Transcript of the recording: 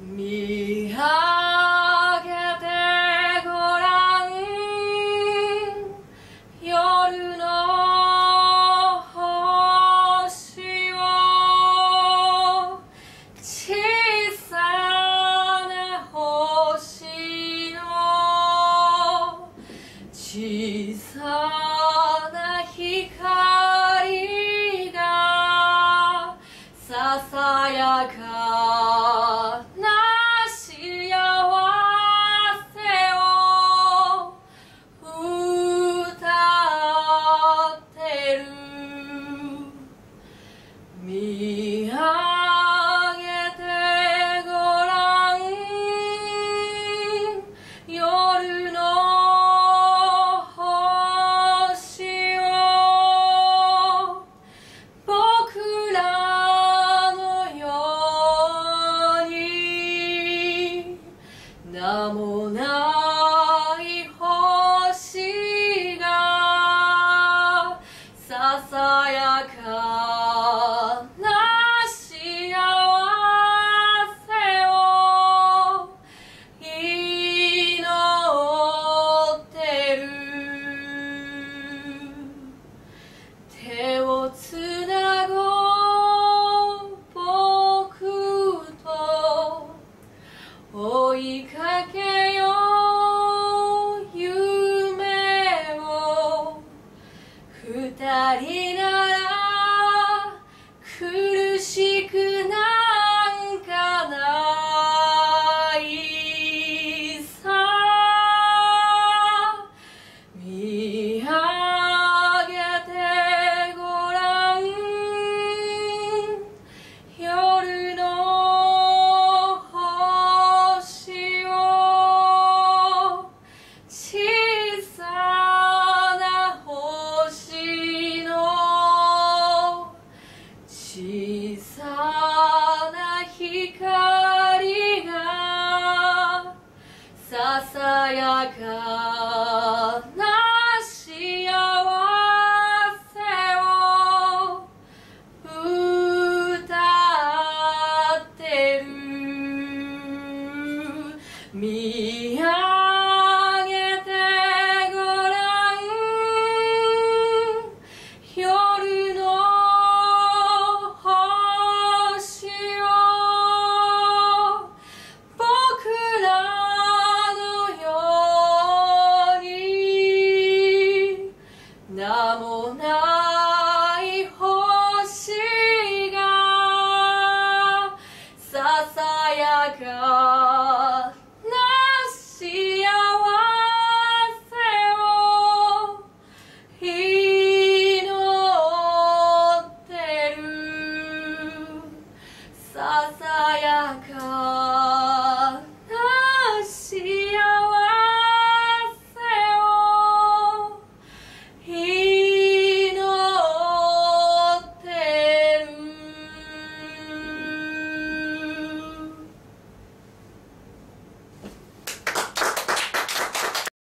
見上げてごらん夜の星を小さな星の小さな光がささやか Me. 光がささやか